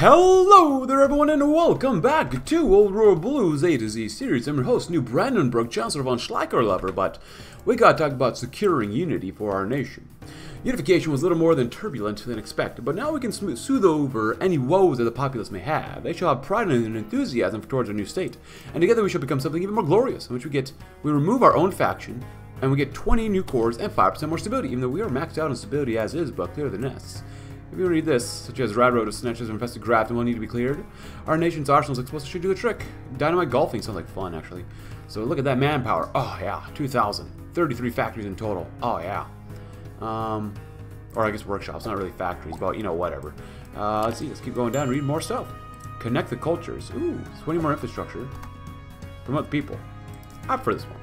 Hello there everyone and welcome back to Old World Blues A to Z series. I'm your host, New Brandenburg, Chancellor von Schleicher Lover, but we gotta talk about securing unity for our nation. Unification was little more than turbulent than expected, but now we can smooth soothe over any woes that the populace may have. They shall have pride and enthusiasm towards our new state, and together we shall become something even more glorious, in which we get, we remove our own faction, and we get 20 new cores and 5% more stability, even though we are maxed out on stability as is, but clear the nests. If you read this, such as Rad Road of Snatches or Infested Graft and will need to be cleared, our nation's arsenals exposed should do the trick. Dynamite golfing sounds like fun, actually. So look at that manpower. Oh, yeah, 2,000. 33 factories in total. Oh, yeah. Um, or I guess workshops, not really factories, but, you know, whatever. Uh, let's see, let's keep going down read more stuff. Connect the cultures. Ooh, 20 more infrastructure. Promote the people. Opt for this one.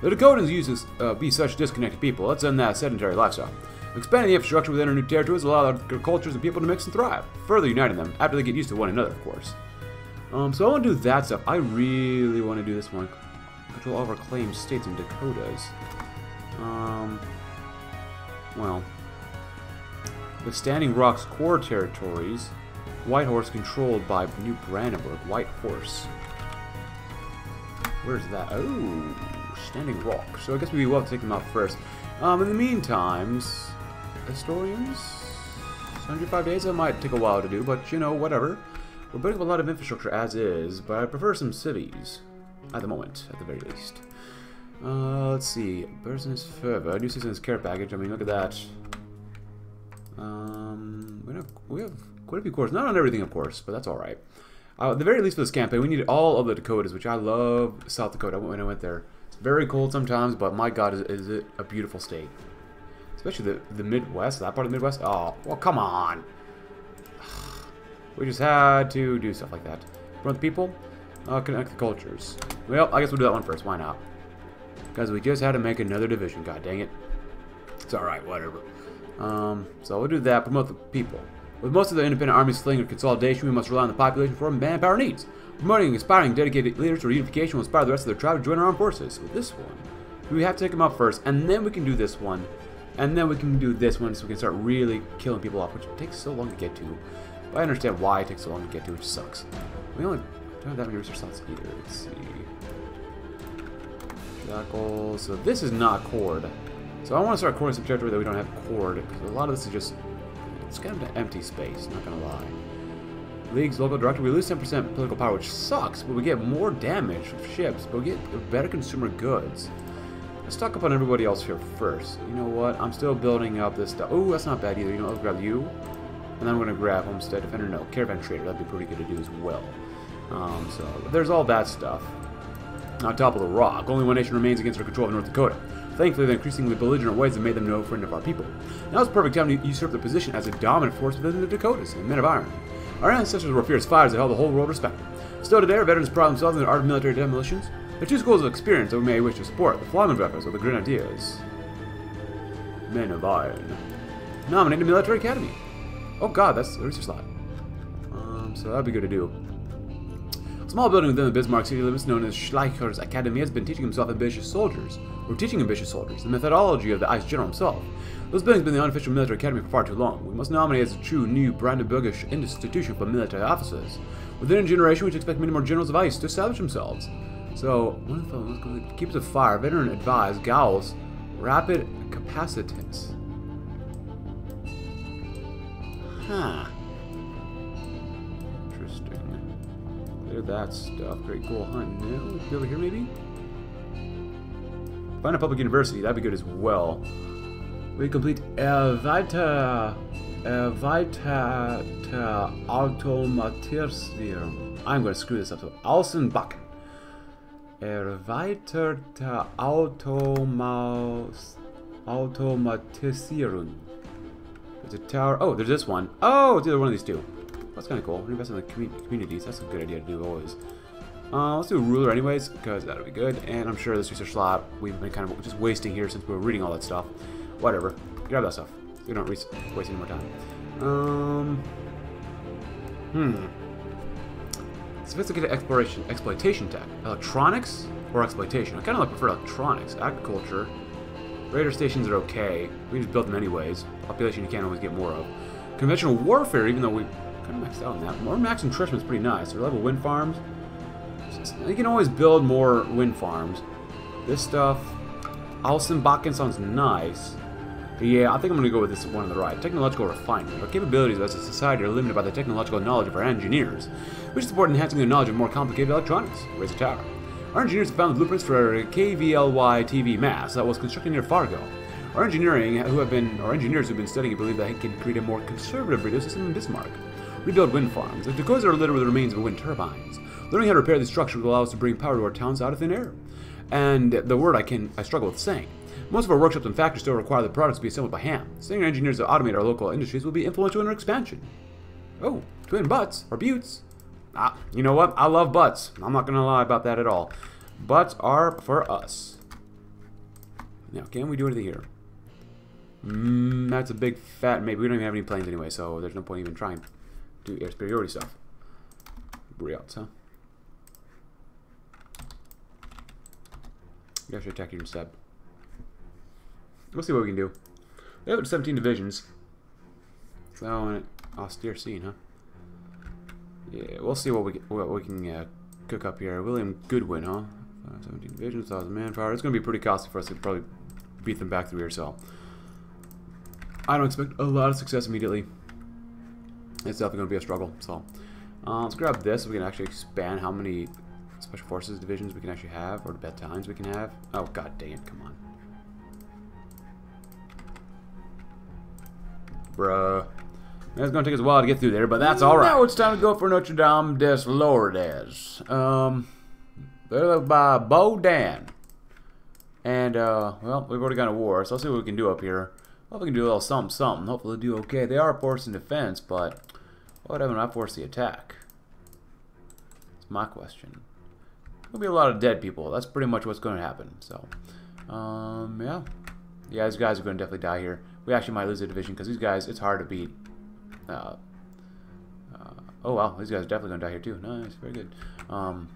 The Dakotans used to uh, be such disconnected people. Let's end that sedentary lifestyle. Expanding the infrastructure within our new territories will allow our cultures and people to mix and thrive, further uniting them, after they get used to one another, of course. Um, so I want to do that stuff. I really want to do this one. Control all of our claimed states and Dakotas. Um, well, with Standing Rock's core territories, Whitehorse controlled by New Brandenburg. White Horse. Where's that? Oh, Standing Rock. So I guess we will to take them out first. Um, in the meantime, historians. 105 days, that might take a while to do, but you know, whatever. We're building a lot of infrastructure as is, but I prefer some cities. At the moment, at the very least. Uh, let's see. Business further. New citizens care package. I mean, look at that. Um, we have, we have quite a few cores. Not on everything, of course, but that's alright. Uh, at the very least for this campaign, we need all of the Dakotas, which I love South Dakota when I went there. It's very cold sometimes, but my god, is, is it a beautiful state. Especially the, the Midwest, that part of the Midwest. Oh, well, come on. We just had to do stuff like that. Promote the people, uh, connect the cultures. Well, I guess we'll do that one first. Why not? Because we just had to make another division. God dang it. It's alright, whatever. Um, so we'll do that. Promote the people. With most of the independent armies fleeing or consolidation, we must rely on the population for manpower needs. Promoting inspiring dedicated leaders for unification will inspire the rest of their tribe to join our armed forces. With this one, we have to take them up first, and then we can do this one. And then we can do this one so we can start really killing people off, which takes so long to get to. But I understand why it takes so long to get to, which sucks. We only don't have that many research slots either. Let's see. Shackle. So this is not cord. So I want to start cording some territory that we don't have cord, because a lot of this is just it's kind of an empty space, not gonna lie. League's local director, we lose 10% political power, which sucks, but we get more damage with ships, but we get better consumer goods. Let's talk up on everybody else here first. You know what? I'm still building up this stuff. Oh, that's not bad either. You know, I'll grab you. And then I'm going to grab Homestead Defender. No, Caravan Trader. That'd be pretty good to do as well. Um, so, there's all that stuff. On top of the rock, only one nation remains against our control of North Dakota. Thankfully, the increasingly belligerent ways have made them no friend of our people. Now is the perfect time to usurp the position as a dominant force within the Dakotas and Men of Iron. Our ancestors were fierce fighters that held the whole world respect. Still today, our veterans pride themselves in the art of military demolitions, the two schools of experience that we may wish to support, the Flammenwerfers or the Grenadiers. Men of Iron. Nominated Military Academy. Oh god, that's a research slot. Um, so that'd be good to do. A small building within the Bismarck city limits known as Schleicher's Academy has been teaching himself ambitious soldiers, or teaching ambitious soldiers, the methodology of the Ice General himself. Those buildings been the unofficial military academy for far too long. We must nominate as a true new Brandenburgish institution for military officers. Within a generation, we should expect many more generals of ice to establish themselves. So, one of the keeps of fire, veteran advised, Gauls, rapid capacitance. Huh. Interesting. Clear that stuff. Very cool hunt. No, be over here maybe? Find a public university, that'd be good as well. We complete Erweiter Erweiterte Automatisierung. I'm gonna screw this up. So Außenbacken. Erweiterte Automaus Automatisierung. There's a tower. Oh, there's this one. Oh, it's either one of these two. That's kind of cool. Invest in the communities. That's a good idea to do always. Uh, let's do a ruler anyways, because that'll be good. And I'm sure this research slot we've been kind of just wasting here since we were reading all that stuff. Whatever. Grab that stuff. We don't waste any more time. Um. Hmm. Sophisticated exploration, exploitation tech. Electronics or exploitation? I kind of like prefer electronics. Agriculture. Radar stations are okay. We just build them anyways. Population you can't always get more of. Conventional warfare, even though we kind of maxed out on that. More max and is pretty nice. Level wind farms. You can always build more wind farms. This stuff, Alsenbakken sounds nice. Yeah, I think I'm going to go with this one on the right. Technological refinement. Our capabilities as a society are limited by the technological knowledge of our engineers, which support enhancing their knowledge of more complicated electronics. Raise a tower. Our engineers have found blueprints for a KVLY TV mast that was constructed near Fargo. Our engineering, who have been, our engineers who've been studying it believe that it can create a more conservative radio system in Bismarck. Rebuild wind farms. The Dakotas are littered with the remains of wind turbines. Learning how to repair these structures will allow us to bring power to our towns out of thin air. And the word I can I struggle with saying. Most of our workshops and factories still require the products to be assembled by hand. Senior engineers that automate our local industries will be influential in our expansion. Oh, twin butts or buttes. Ah, you know what? I love butts. I'm not gonna lie about that at all. Butts are for us. Now, can we do anything here? Mm, that's a big fat maybe. We don't even have any planes anyway, so there's no point even trying to do air superiority stuff. Briots, huh? You guys should attack you instead. We'll see what we can do. We have 17 divisions. So, an austere scene, huh? Yeah, we'll see what we what we can uh, cook up here. William Goodwin, huh? 17 divisions, 1,000 manpower. It's going to be pretty costly for us to probably beat them back through here, so... I don't expect a lot of success immediately. It's definitely going to be a struggle, so... Uh, let's grab this so we can actually expand how many special forces divisions we can actually have, or the battalions we can have. Oh, god dang it, come on. Bruh. That's going to take us a while to get through there, but that's alright. Now it's time to go for Notre Dame des Lourdes. Um, they're by Baudin. And, uh, well, we've already got a war, so let's see what we can do up here. Hope we can do a little something, something. Hopefully do okay. They are forcing defense, but what haven't I forced the attack? It's my question. There'll be a lot of dead people. That's pretty much what's going to happen. So, um, yeah. Yeah, these guys are going to definitely die here. We actually might lose the division because these guys, it's hard to beat. Uh, uh, oh, wow. These guys are definitely going to die here, too. Nice. Very good. Um,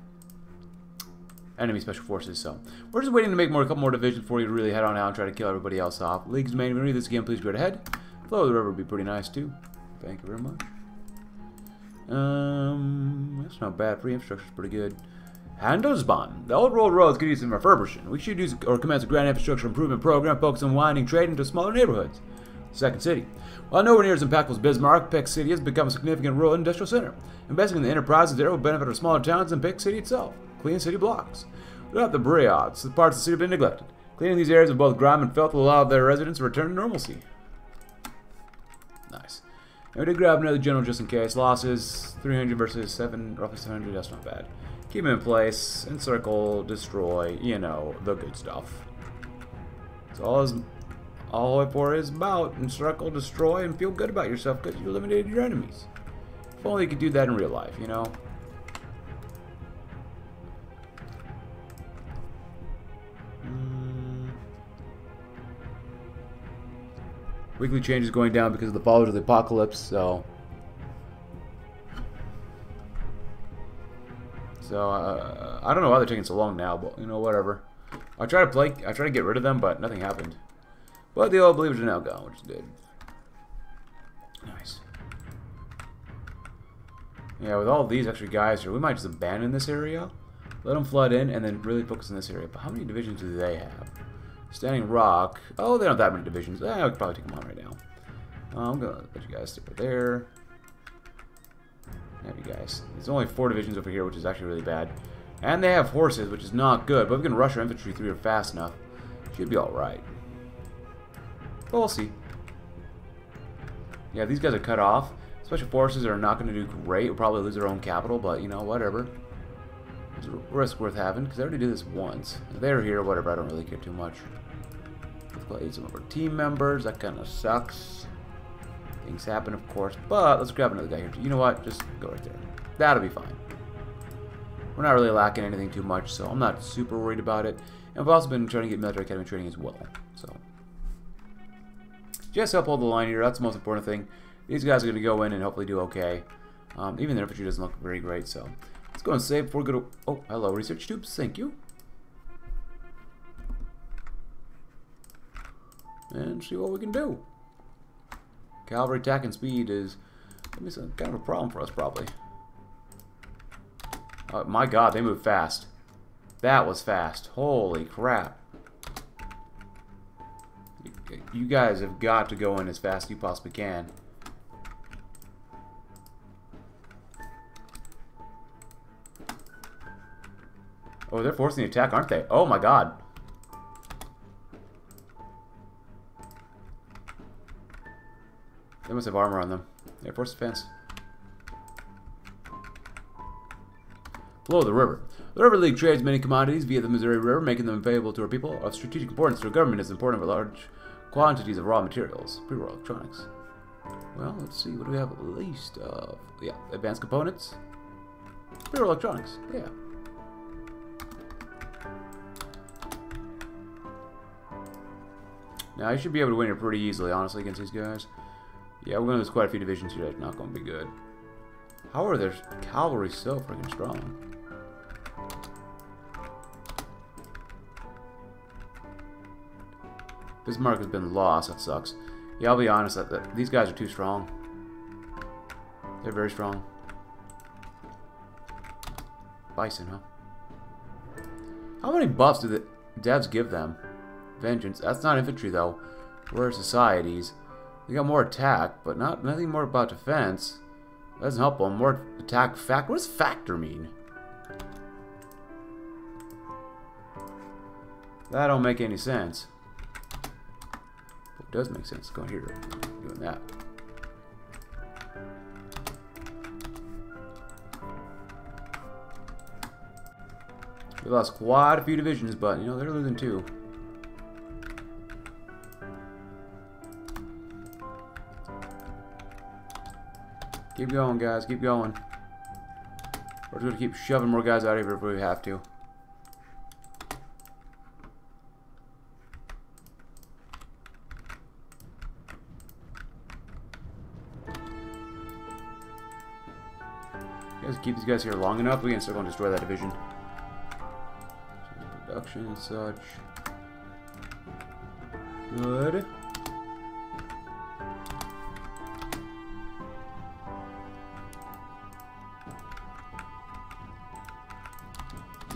enemy special forces. So we're just waiting to make more a couple more divisions before we really head on out and try to kill everybody else off. League's main. Read this again, please go ahead. Flow of the river would be pretty nice too. Thank you very much. Um, that's not bad. Free is pretty good. Handelsbahn. The old road roads could use some refurbishing. We should use or commence a grand infrastructure improvement program focused on winding trade into smaller neighborhoods. Second city. While nowhere near as impactful as Bismarck, Peck City has become a significant rural industrial center. Investing in the enterprises there will benefit our smaller towns and Peck City itself clean city blocks. Without the Briots, the parts of the city have been neglected. Cleaning these areas of both grime and filth will allow their residents to return to normalcy. Nice. And we did grab another general just in case. Losses, 300 versus 7, roughly 700, that's not bad. Keep them in place, encircle, destroy, you know, the good stuff. It's all, is, all for is about. Encircle, destroy, and feel good about yourself because you eliminated your enemies. If only you could do that in real life, you know? Hmm. Weekly change is going down because of the followers of the apocalypse, so... So, uh, I don't know why they're taking so long now, but, you know, whatever. I try to play, I try to get rid of them, but nothing happened. But the old believers are now gone, which is good. Nice. Yeah, with all these extra guys here, we might just abandon this area, let them flood in, and then really focus on this area. But how many divisions do they have? Standing Rock. Oh, they don't have that many divisions. Eh, I could probably take them on right now. Uh, I'm gonna let you guys stick right there. Have you guys. There's only four divisions over here, which is actually really bad. And they have horses, which is not good. But if we can rush our infantry through here fast enough, should be alright. But we'll see. Yeah, these guys are cut off. Special forces are not going to do great. We'll probably lose their own capital, but, you know, whatever. It's a risk worth having, because I already did this once. If they're here, whatever, I don't really care too much. Let's play some of our team members. That kind of sucks. Things happen, of course, but let's grab another guy here. You know what? Just go right there. That'll be fine. We're not really lacking anything too much, so I'm not super worried about it. And I've also been trying to get military academy training as well, so. Just help hold the line here. That's the most important thing. These guys are going to go in and hopefully do okay. Um, even their infantry doesn't look very great, so Let's go and save before we go to... Oh, hello, research tubes. Thank you. And see what we can do. Cavalry attack and speed is kind of a problem for us, probably. Oh, my god, they move fast. That was fast. Holy crap. You guys have got to go in as fast as you possibly can. Oh, they're forcing the attack, aren't they? Oh my god. They must have armor on them. Air Force Defense. Of the river. The River League trades many commodities via the Missouri River, making them available to our people. Of strategic importance to our government is important for large quantities of raw materials. Pre-war electronics. Well, let's see. What do we have at least? Uh, yeah, advanced components. Pre-war electronics. Yeah. Now, I should be able to win here pretty easily, honestly, against these guys. Yeah, we're to lose quite a few divisions here. That's not going to be good. How are their cavalry so freaking strong? Bismarck has been lost. That sucks. Yeah, I'll be honest. That, that, these guys are too strong. They're very strong. Bison, huh? How many buffs do the devs give them? Vengeance. That's not infantry, though. We're societies. They got more attack, but not nothing more about defense. Doesn't help them. More attack factor. What does factor mean? That don't make any sense. It does make sense going here, doing that. We lost quite a few divisions, but, you know, they're losing two. Keep going, guys. Keep going. We're going to keep shoving more guys out of here if we have to. Guys, keep these guys here long enough, we can still go and destroy that division. Production and such. Good.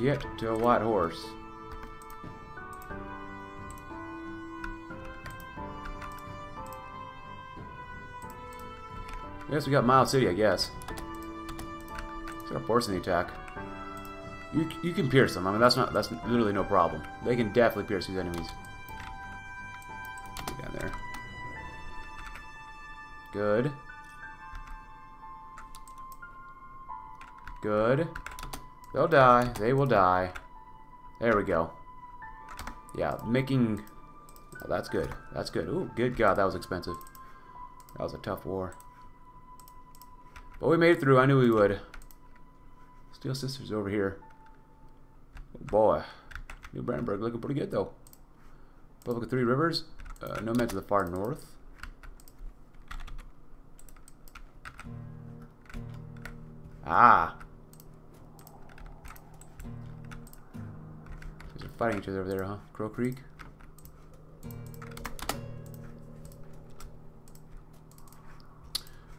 Get to a white horse. I guess we got Miles City, I guess. Start forcing the attack. You you can pierce them. I mean, that's not that's literally no problem. They can definitely pierce these enemies. Get down there. Good. Good. They'll die. They will die. There we go. Yeah, making... Oh, that's good. That's good. Ooh, good God, that was expensive. That was a tough war. But we made it through. I knew we would. Steel Sisters over here. Oh boy. New Brandenburg looking pretty good, though. Republic of Three Rivers. Uh, Nomad to the far north. Ah. Fighting each other over there, huh? Crow Creek?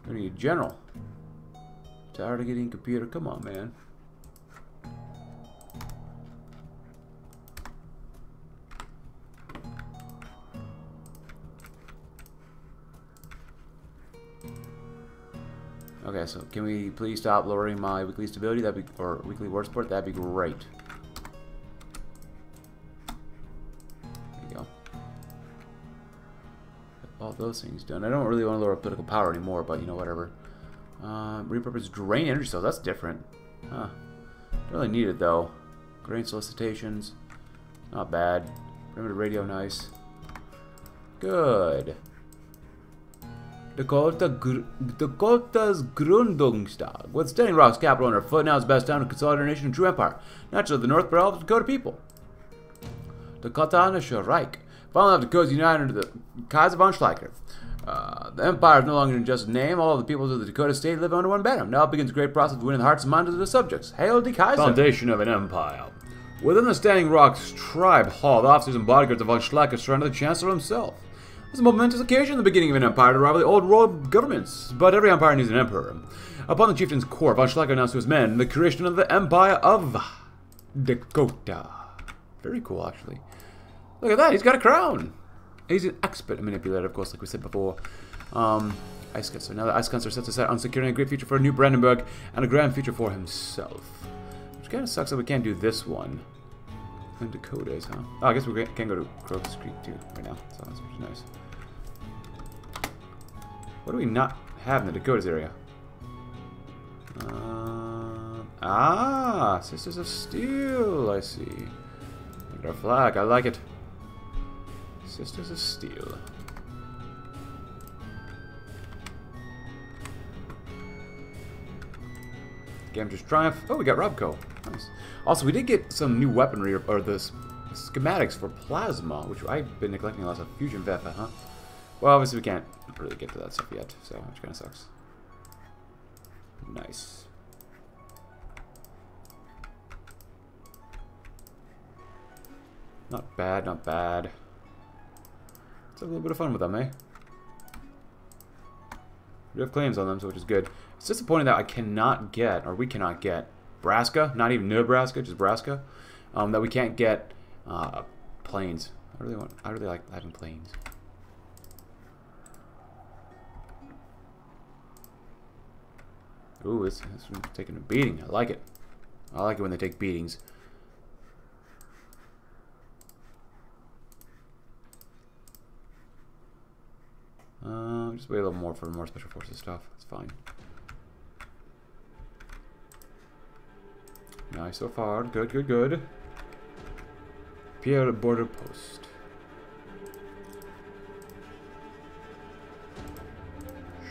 We need a general. Tired of getting computer? Come on, man. Okay, so can we please stop lowering my weekly stability? That'd be or weekly war support? That'd be great. Those things done. I don't really want to lower political power anymore, but you know, whatever. Uh, repurpose drain energy cells. That's different. Huh. Don't really need it, though. Grain solicitations. Not bad. Primitive radio, nice. Good. Dakota Gr Dakota's Gründungstag. With Standing Rock's capital on our foot, now it's best time to consolidate our nation and true empire. Not just the North, but all of the Dakota people. Dakota Reich. Finally, the Dakotas united under the Kaiser von Schleicher. Uh, the empire is no longer just a name. All the peoples of the Dakota state live under one banner. Now begins the great process of winning the hearts and minds of the subjects. Hail the Kaiser! Foundation of an empire. Within the Standing Rock's tribe hall, the officers and bodyguards of von Schleicher surrounded the Chancellor himself. was a momentous occasion, the beginning of an empire to rival the old world governments. But every empire needs an emperor. Upon the chieftain's court, von Schleicher announced to his men the creation of the Empire of Dakota. Very cool, actually. Look at that, he's got a crown. He's an expert manipulator, of course, like we said before. Um, Ice So now the Ice Guns are set to set on securing a great future for a New Brandenburg and a grand future for himself. Which kind of sucks that we can't do this one. And Dakotas, huh? Oh, I guess we can go to Crocus Creek too right now. So that's nice. What do we not have in the Dakotas area? Uh, ah, Sisters of Steel, I see. Look at our flag, I like it. Sisters of Steel. Gamger's Triumph. Oh, we got Robco. Nice. Also, we did get some new weaponry, or, or the schematics for Plasma, which I've been neglecting a lot of Fusion Veppa, huh? Well, obviously we can't really get to that stuff yet, so which kind of sucks. Nice. Not bad, not bad. Have a little bit of fun with them, eh? We have claims on them, so which is good. It's disappointing that I cannot get, or we cannot get, Braska, not even Nebraska, just Braska, um, that we can't get uh, planes. I really want, I really like having planes. Ooh, it's taking a beating. I like it. I like it when they take beatings. Just wait a little more for more special forces stuff. It's fine. Nice so far. Good, good, good. Pierre border post.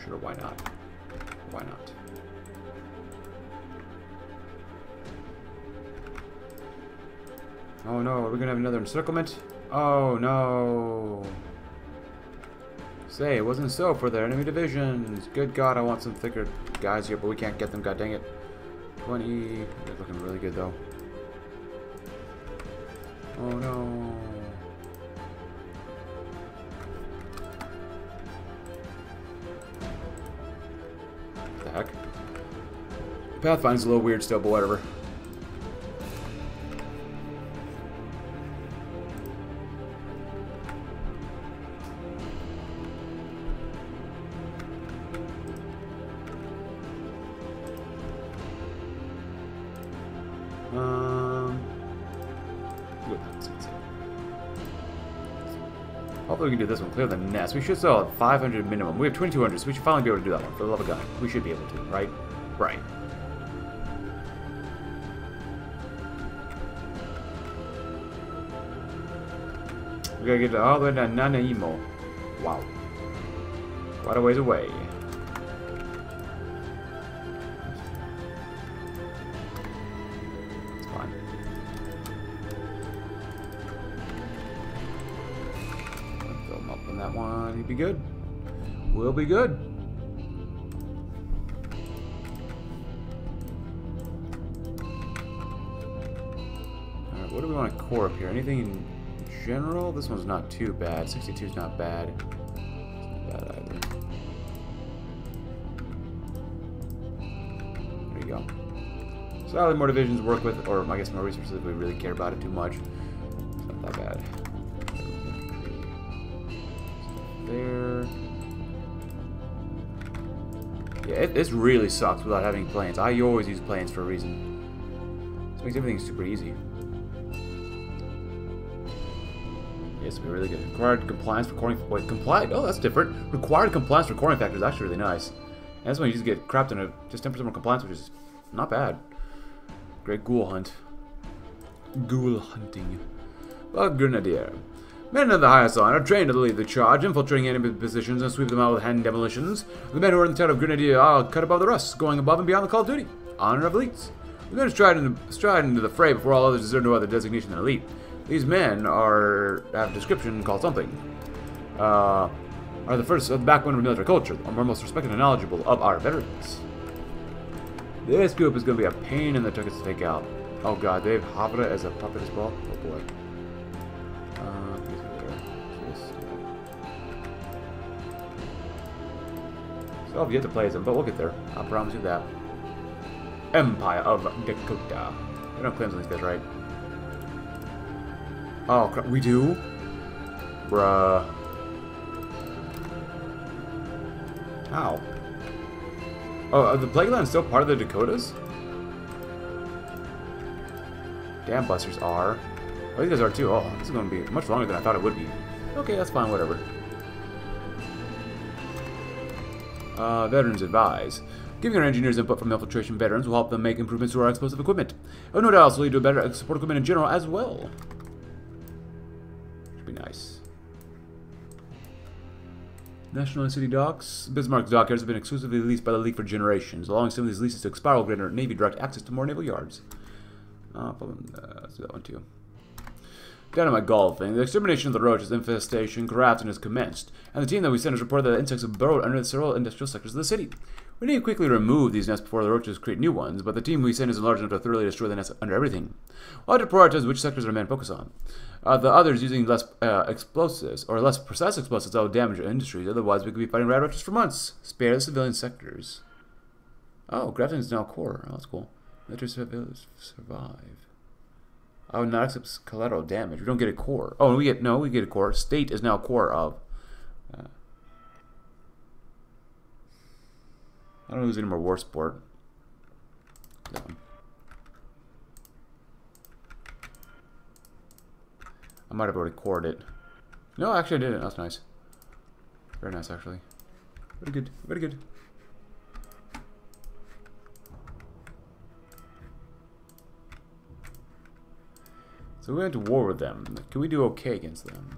Sure, why not? Why not? Oh no, are we gonna have another encirclement? Oh no. Say, it wasn't so for their enemy divisions. Good god, I want some thicker guys here, but we can't get them, god dang it. 20. They're looking really good though. Oh no. What the heck? Pathfinder's a little weird still, but whatever. Do this one. Clear the nest. We should sell at 500 minimum. We have 2200, so we should finally be able to do that one. For the love of God. We should be able to, right? Right. We gotta get all the way to Nanaimo. Wow. Quite a ways away. Be good. We'll be good. Alright, what do we want to core up here? Anything in general? This one's not too bad. 62 is not bad. It's not bad either. There you go. Slightly more divisions work with, or I guess more resources if we really care about it too much. It, this really sucks without having planes. I always use planes for a reason. This makes everything super easy. Yes, be really good. Required compliance for coring. Wait, complied? Oh, that's different. Required compliance recording factor is actually really nice. And that's when you just get crapped in a just 10% more compliance, which is not bad. Great ghoul hunt. Ghoul hunting. A grenadier. Men of the highest are trained to lead the charge, infiltrating enemy positions and sweep them out with hand demolitions. The men who are in the town of Grenadier are cut above the rest, going above and beyond the call of duty. Honor of elites. The men stride into, stride into the fray before all others deserve no other designation than elite. These men are have a description called something. Uh, are the first of the backbone of military culture, are most respected and knowledgeable of our veterans. This group is going to be a pain in the tuchus to take out. Oh god, they have Havre as a puppet as well? Oh boy. Oh, still have yet to play as them, but we'll get there. I promise you that. Empire of Dakota. We don't on these guys, right? Oh, crap. We do? Bruh. How? Oh, the Plague Lands still part of the Dakotas? Dam Busters are. Oh, these guys are too. Oh, this is going to be much longer than I thought it would be. Okay, that's fine, whatever. Uh, veterans advise. Giving our engineers input from infiltration veterans will help them make improvements to our explosive equipment. Oh, no doubt also lead to a better support equipment in general as well. Should be nice. National and City Docks. Bismarck's dockyards have been exclusively leased by the League for generations. Allowing some of these leases to expire will grant our Navy direct access to more naval yards. Uh, let's do that one too. Dynamite golfing. The extermination of the roaches infestation corruption has commenced, and the team that we sent has reported that insects have burrowed under several industrial sectors of the city. We need to quickly remove these nests before the roaches create new ones, but the team we sent is large enough to thoroughly destroy the nests under everything. We'll have to prioritize which sectors our men focus on. Uh, the others using less uh, explosives, or less precise explosives that will damage our industries, otherwise we could be fighting rat roaches for months. Spare the civilian sectors. Oh, Grafton is now core. Oh, that's cool. Let civilians survive. Oh, not accept collateral damage. We don't get a core. Oh, we get no, we get a core. State is now core of. Uh, I don't lose any more war support. I might have already cored it. No, actually I didn't. That's nice. Very nice, actually. Very good. Very good. So we went to war with them. Can we do okay against them?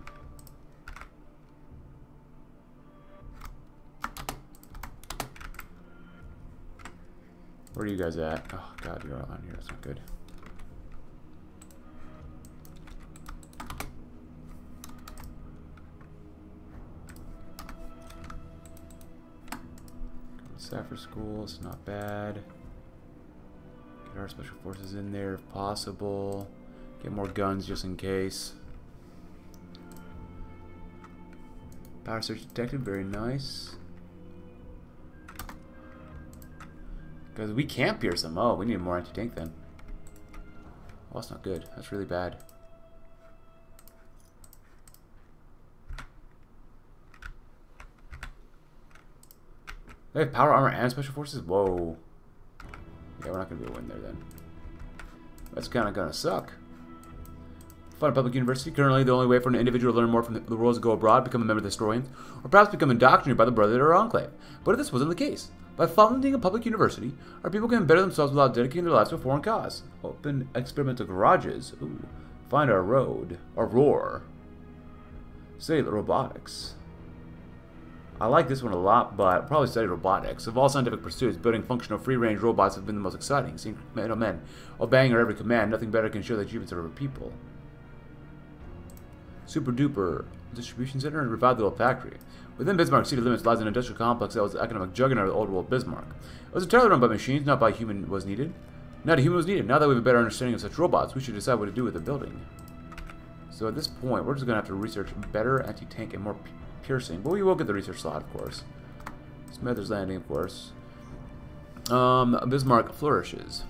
Where are you guys at? Oh god, you're all on here. That's not good. Safford School, it's not bad. Get our special forces in there if possible. Get more guns just in case. Power surge detected, very nice. Because we can't pierce them. Oh, we need more anti-tank then. Oh, that's not good. That's really bad. They have power armor and special forces? Whoa. Yeah, we're not going to be able to win there then. That's kind of going to suck. Fund a public university. Currently, the only way for an individual to learn more from the world is to go abroad, become a member of the historians, or perhaps become indoctrinated by the Brotherhood or Enclave. But if this wasn't the case, by founding a public university, our people can better themselves without dedicating their lives to a foreign cause. Open experimental garages. Ooh. Find our road. Our roar. Study robotics. I like this one a lot, but probably study robotics. Of all scientific pursuits, building functional free-range robots have been the most exciting. Seeing men, oh men obeying our every command, nothing better can show the achievements of our people. Super Duper Distribution Center and revived the old factory. Within Bismarck city limits lies an industrial complex that was the economic juggernaut of the old world Bismarck. It was entirely run by machines, not by human was needed. Not a human was needed. Now that we have a better understanding of such robots, we should decide what to do with the building. So at this point, we're just going to have to research better anti-tank and more piercing. But we will get the research slot, of course. Smithers Landing, of course. Um, Bismarck flourishes.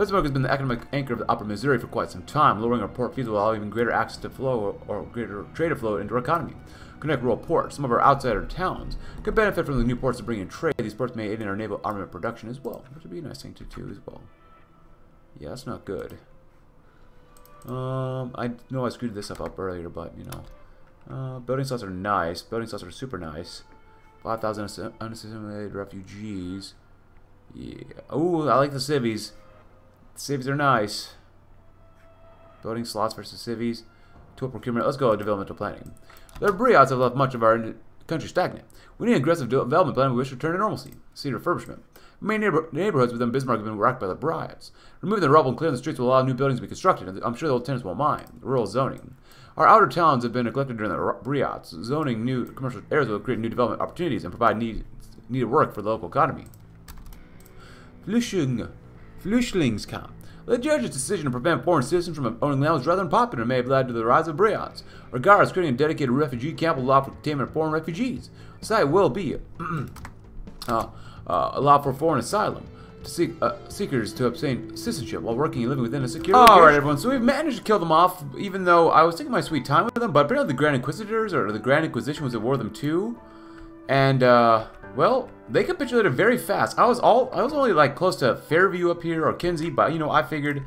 Bismarck has been the economic anchor of the Upper Missouri for quite some time, lowering our port fees will allow even greater access to flow or greater trade flow into our economy. Connect rural ports. Some of our outsider towns could benefit from the new ports to bring in trade. These ports may aid in our naval armament production as well, which would be a nice thing to do as well. Yeah, that's not good. Um, I know I screwed this up, up earlier, but, you know. Uh, building slots are nice. Building slots are super nice. 5,000 unassimilated refugees. Yeah. Ooh, I like the civvies. Civies are nice. Building slots versus civies. Tool procurement. Let's go to developmental planning. The Briots have left much of our country stagnant. We need aggressive development plan we wish to return to normalcy. See refurbishment. Many neighbor neighborhoods within Bismarck have been wrecked by the Briots. Removing the rubble and clearing the streets will allow new buildings to be constructed, and I'm sure the old tenants won't mind. Rural zoning. Our outer towns have been neglected during the Briots. Zoning new commercial areas will create new development opportunities and provide need, needed work for the local economy. Flushing. Flüchtlingskamp. The judge's decision to prevent foreign citizens from owning land was rather unpopular and may have led to the rise of Briots. Regardless, creating a dedicated refugee camp will allow for containment of foreign refugees. The site will be uh, uh, allow for foreign asylum to seek uh, seekers to obtain citizenship while working and living within a secure All location. right, everyone. So we've managed to kill them off, even though I was taking my sweet time with them. But apparently, the Grand Inquisitors or the Grand Inquisition was at war with them too, and uh, well, they capitulated very fast. I was all I was only like close to Fairview up here or Kinsey, but you know I figured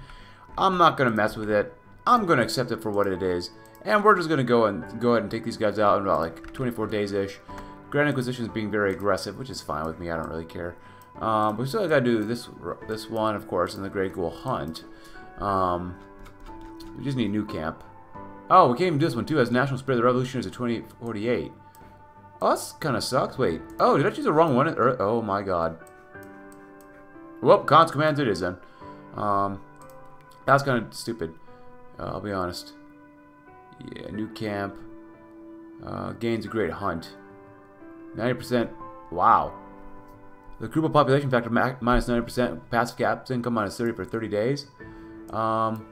I'm not gonna mess with it. I'm gonna accept it for what it is, and we're just gonna go and go ahead and take these guys out in about like 24 days ish. Grand Inquisition is being very aggressive, which is fine with me. I don't really care. Um, we still got to do this this one, of course, in the Great Ghoul Hunt. Um, we just need a new camp. Oh, we can't even do this one, too, as National Spirit of the Revolutionaries of 2048. That's kind of sucks. Wait. Oh, did I choose the wrong one? Oh, my God. Well, cons commands it is, then. Um, that's kind of stupid. Uh, I'll be honest. Yeah, new camp. Uh, gains a great hunt. 90%. Wow. The group of population factor minus 90%, passive caps income minus 30 for 30 days. Um,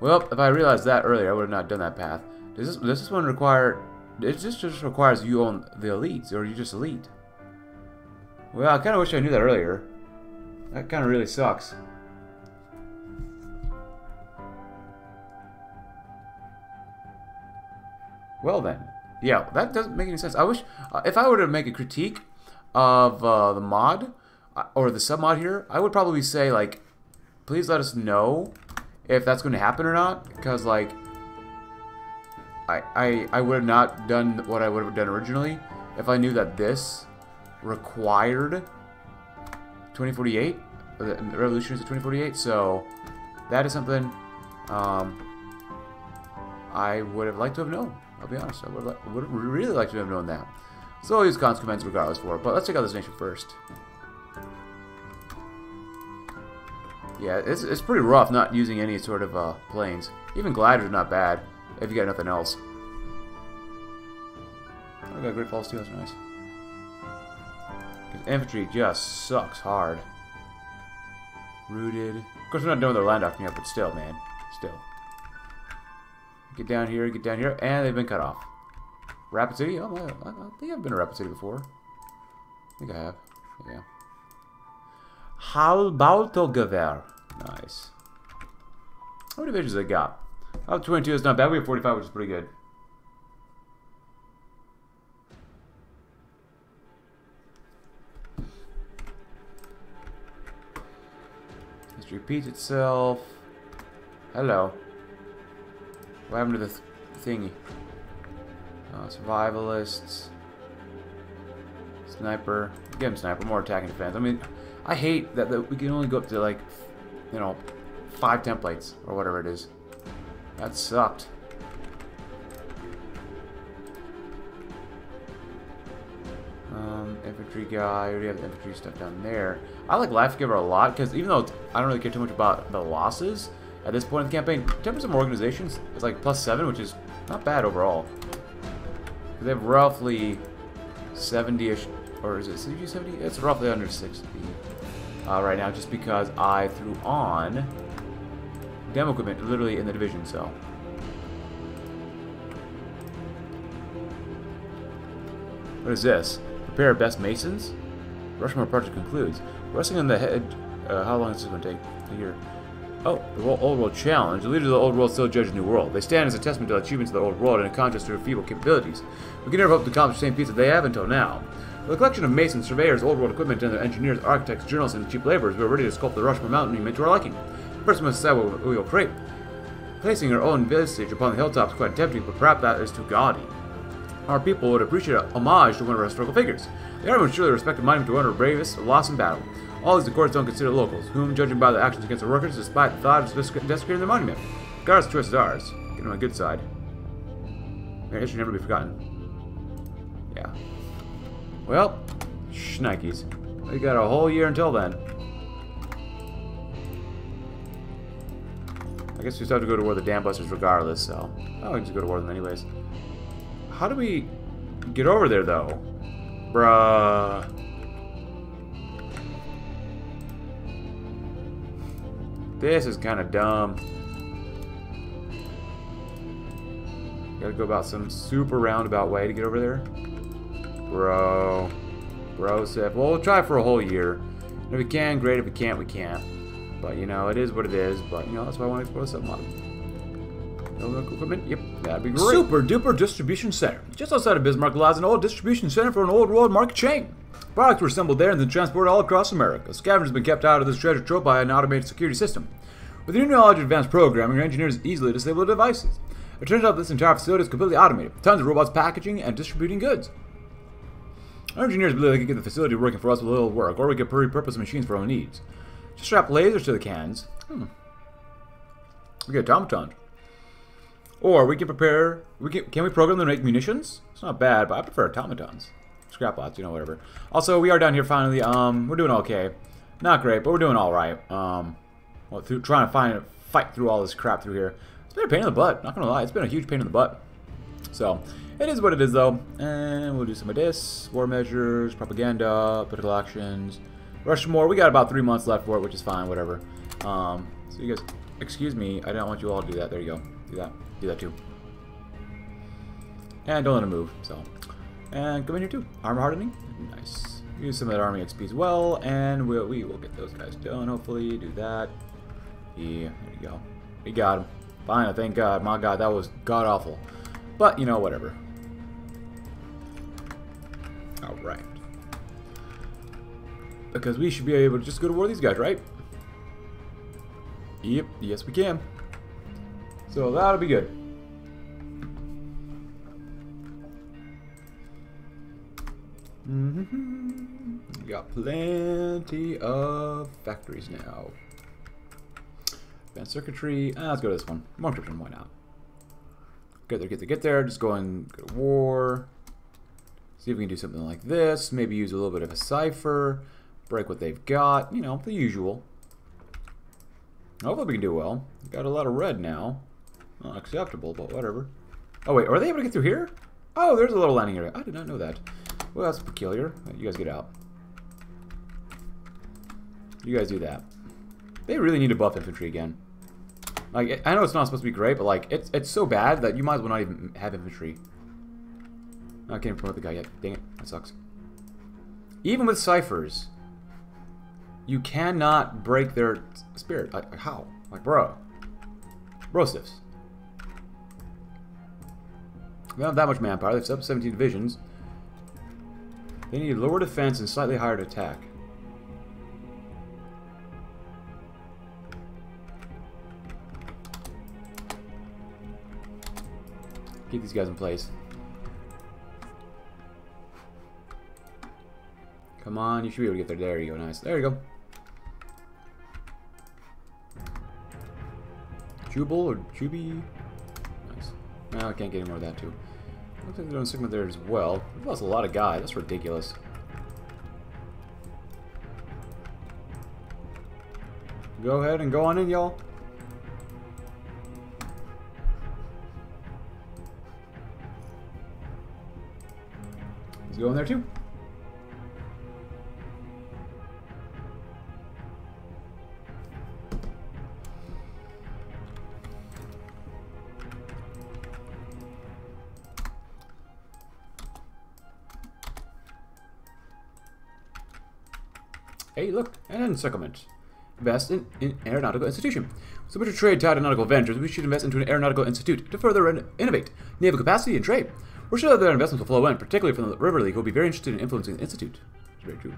well, if I realized that earlier, I would have not done that path. Does this, does this one require... It just, just requires you own the elites, or you just elite. Well, I kind of wish I knew that earlier. That kind of really sucks. Well then. Yeah, that doesn't make any sense. I wish... Uh, if I were to make a critique of uh, the mod uh, or the submod here, I would probably say like, please let us know if that's going to happen or not, because like, I I I would have not done what I would have done originally if I knew that this required 2048, the revolution is 2048. So that is something um, I would have liked to have known. I'll be honest, I would, would really like to have known that. So I'll use cons commands regardless for it, but let's check out this nation first. Yeah, it's, it's pretty rough not using any sort of uh, planes. Even gliders not bad, if you got nothing else. I got Great Falls too, that's nice. Infantry just sucks hard. Rooted. Of course, we're not done with our land docking yet, but still, man. Still. Get down here, get down here, and they've been cut off. Rapid City? Oh, I, I think I've been to Rapid City before. I think I have. Yeah. Halbautogewehr. Nice. How many divisions they got? Oh, 22 is not bad. We have 45, which is pretty good. History repeats itself. Hello. What happened to the th thingy? Uh, survivalists. Sniper. Give him sniper. More attacking defense. I mean, I hate that, that we can only go up to like, you know, five templates or whatever it is. That sucked. Um, infantry guy. We already have the infantry stuff down there. I like Life Giver a lot because even though I don't really care too much about the losses at this point in the campaign, 10% more organizations is like plus 7, which is not bad overall. They have roughly 70-ish, or is it 70? It's roughly under 60 uh, right now, just because I threw on demo equipment literally in the division, so. What is this? Prepare best masons? Rushmore project concludes. Resting on the head. Uh, how long is this going to take to hear? Oh, the Old World Challenge. The leaders of the Old World still judge the New World. They stand as a testament to the achievements of the Old World and a contrast to their feeble capabilities. We can never hope to accomplish the same feats that they have until now. With a collection of masons, surveyors, Old World equipment, and their engineers, architects, journalists, and cheap laborers, we are ready to sculpt the Rushmore Mountain to our liking. First, must decide what we will create. Placing our own visage upon the hilltops is quite tempting, but perhaps that is too gaudy. Our people would appreciate a homage to one of our historical figures. The army would surely respect a monument to one of our bravest lost in battle. All these accords don't consider locals, whom, judging by their actions against the workers, despite the thought of desecrating the monument. The choice is ours. Get on my good side. It should never be forgotten. Yeah. Well, shnikes. We got a whole year until then. I guess we still have to go to war the Dam Busters regardless, so... Oh, we can just go to war with them anyways. How do we get over there, though? Bruh... This is kind of dumb. Gotta go about some super roundabout way to get over there. Bro. Bro, Sif. Well, we'll try for a whole year. If we can, great. If we can't, we can't. But, you know, it is what it is. But, you know, that's why I want to explore the submodel. No equipment? Yep, that'd be great. Super duper distribution center. Just outside of Bismarck lies an old distribution center for an old world market chain. Products were assembled there and then transported all across America. Scavengers have been kept out of this treasure trove by an automated security system. With new knowledge of advanced programming, our engineers easily disable the devices. It turns out this entire facility is completely automated. Tons of robots packaging and distributing goods. Our engineers believe they can get the facility working for us with a little work, or we could repurpose machines for our needs. Just strap lasers to the cans. Hmm. We get automatons. Or we can prepare. We can, can we program them to make munitions? It's not bad, but I prefer automatons. Scrap bots, you know, whatever. Also, we are down here finally. Um, we're doing okay. Not great, but we're doing all right. Um, well, through trying to find fight through all this crap through here. It's been a pain in the butt. Not gonna lie, it's been a huge pain in the butt. So, it is what it is, though. And we'll do some of this. War measures, propaganda, political actions. Rushmore, we got about three months left for it, which is fine, whatever. Um, so you guys, excuse me, I don't want you all to do that. There you go. Do that. Do that too. And don't let him move, so. And come in here too. Armor hardening. Nice. Use some of that army XP as well, and we'll, we will get those guys done, hopefully. Do that. Yeah, there you go. We got him. Fine, thank God. My God, that was god-awful. But, you know, whatever. Alright. Because we should be able to just go to war with these guys, right? Yep, yes we can. So that'll be good. Mm -hmm. We got plenty of factories now. Advanced circuitry. Ah, let's go to this one. More encryption, why not? Get there, get there, get there. Just go and go to war. See if we can do something like this. Maybe use a little bit of a cipher. Break what they've got. You know, the usual. Hopefully we can do well. Got a lot of red now. Not acceptable, but whatever. Oh wait, are they able to get through here? Oh, there's a little landing area. I did not know that. Well, that's peculiar. You guys get out. You guys do that. They really need to buff infantry again. Like, I know it's not supposed to be great, but like, it's it's so bad that you might as well not even have infantry. I can't promote the guy yet. Dang it, that sucks. Even with ciphers, you cannot break their spirit. Like, how? Like, bro. Bro stiffs. They don't have that much manpower. They've set up 17 divisions. They need lower defense and slightly higher attack. Keep these guys in place. Come on, you should be able to get there. There you go, nice. There you go. Jubal or Juby? Nice. No, I can't get any more of that too. Looks like they're doing Sigma there as well. We've lost a lot of guys. That's ridiculous. Go ahead and go on in, y'all. go in there too. Look, an. Invest in, in aeronautical institution. So of trade to aeronautical ventures, we should invest into an aeronautical institute to further innovate naval capacity and trade. We're sure that their investments will flow in, particularly from the River League, who will be very interested in influencing the Institute. It's very true.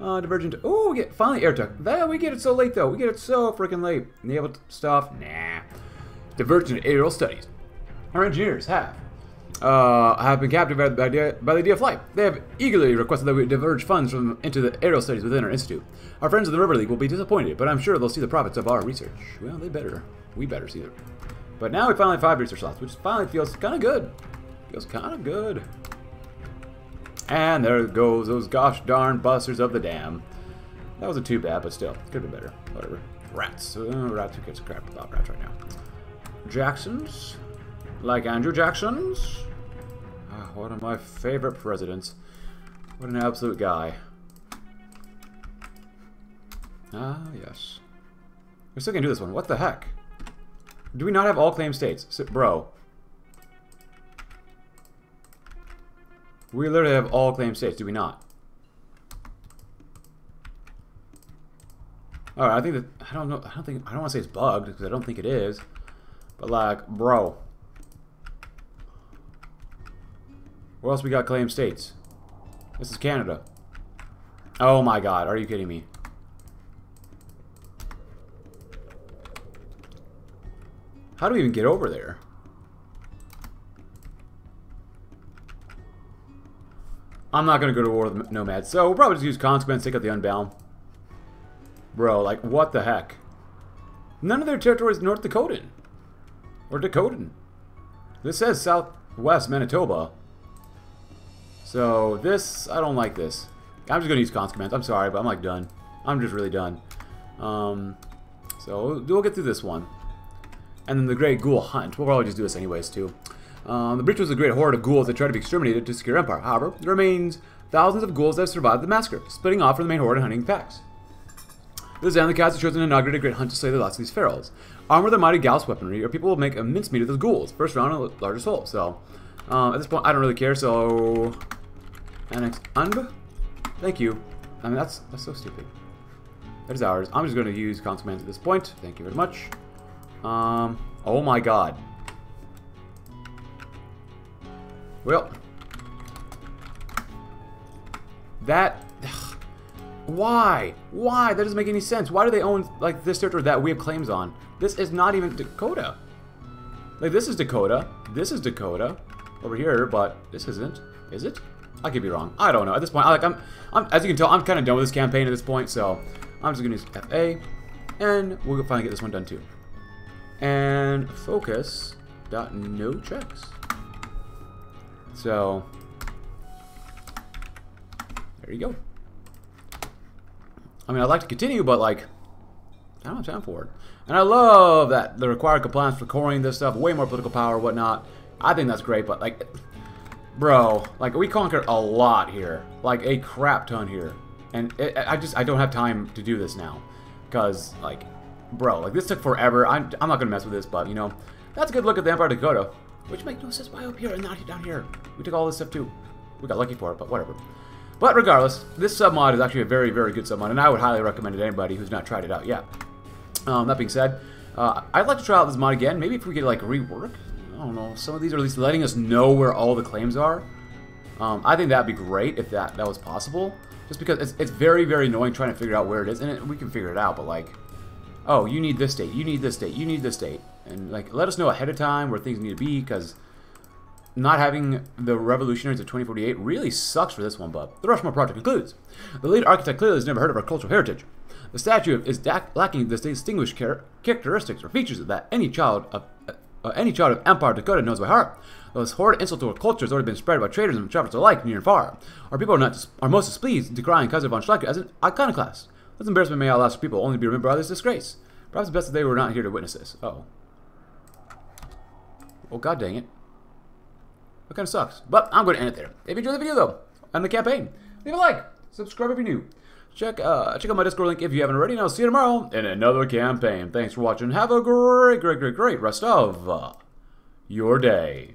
Uh, Divergent. Oh, get finally air tech. That we get it so late though. We get it so freaking late. Naval stuff. Nah. Divergent aerial studies. Our engineers have uh, have been captivated by, the, by the idea of flight. They have eagerly requested that we diverge funds from into the aerial studies within our institute. Our friends in the River League will be disappointed, but I'm sure they'll see the profits of our research. Well, they better. We better see it. But now we finally have five research slots, which finally feels kind of good. Feels kind of good. And there goes those gosh darn busters of the dam. That wasn't too bad, but still, could have been better. Whatever. Rats. Uh, rats, who gives a crap about rats right now? Jacksons? Like Andrew Jackson's? Ah, one of my favorite presidents. What an absolute guy. Ah, yes. We still can do this one. What the heck? Do we not have all claim states? So, bro. We literally have all claim states, do we not? Alright, I think that I don't know I don't think I don't wanna say it's bugged, because I don't think it is. But like, bro. Where else we got claim states? This is Canada. Oh my God, are you kidding me? How do we even get over there? I'm not to go to war with Nomads, so we'll probably just use Consequence, take out the Unbound. Bro, like, what the heck? None of their territory is North Dakotan. Or Dakotan. This says Southwest Manitoba. So, this, I don't like this. I'm just going to use Consequence. I'm sorry, but I'm, like, done. I'm just really done. Um, so, we'll get through this one. And then the Great Ghoul Hunt. We'll probably just do this anyways, too. Um, the breach was a great horde of ghouls that tried to be exterminated to secure Empire. However, there remains thousands of ghouls that have survived the massacre, splitting off from the main horde and hunting packs. This the cast has chosen to inaugurate a great hunt to slay the last of these ferals. Armor the mighty Gauss weaponry, or people will make a mincemeat of those ghouls. First round, larger soul. So, um, at this point, I don't really care, so... Annex Unb? Thank you. I mean, that's, that's so stupid. That is ours. I'm just going to use Consequence at this point. Thank you very much. Um, oh my god. Well. That... Ugh, why? Why? That doesn't make any sense. Why do they own, like, this territory that we have claims on? This is not even Dakota. Like, this is Dakota. This is Dakota. Over here, but this isn't. Is it? I could be wrong. I don't know. At this point, I, like, I'm, I'm, as you can tell, I'm kind of done with this campaign at this point, so I'm just going to use FA, and we'll finally get this one done too. And focus dot no checks. So, there you go. I mean, I'd like to continue, but, like, I don't have time for it. And I love that the required compliance for coring this stuff, way more political power, whatnot. I think that's great, but, like, bro, like, we conquered a lot here. Like, a crap ton here. And it, I just, I don't have time to do this now. Because, like, bro, like, this took forever. I'm, I'm not going to mess with this, but, you know, that's a good look at the Empire Dakota. Which makes no sense. Why up here and not down here? We took all this stuff too. We got lucky for it, but whatever. But regardless, this submod is actually a very, very good submod, and I would highly recommend it to anybody who's not tried it out yet. Um, that being said, uh, I'd like to try out this mod again. Maybe if we could, like, rework, don't know, some of these, or at least letting us know where all the claims are. Um, I think that'd be great if that, that was possible. Just because it's, it's very, very annoying trying to figure out where it is, and it, we can figure it out, but, like, oh, you need this date, you need this date, you need this date. And, like, let us know ahead of time where things need to be, because not having the revolutionaries of 2048 really sucks for this one, but the Rushmore project concludes. The lead architect clearly has never heard of our cultural heritage. The statue is lacking the distinguished characteristics or features that any child of uh, any child of Empire Dakota knows by heart. Those horrid insult to our culture has already been spread by traders and travelers alike, near and far. Our people are not are most displeased, decrying Kaiser von Schleicher as an iconoclast. This embarrassment may outlast people only to be remembered by this disgrace. Perhaps it's best that they were not here to witness this. Oh. Well, god dang it. That kind of sucks. But I'm going to end it there. If you enjoyed the video, though, and the campaign, leave a like, subscribe if you're new. Check uh, check out my Discord link if you haven't already, and I'll see you tomorrow in another campaign. Thanks for watching. Have a great, great, great, great rest of uh, your day.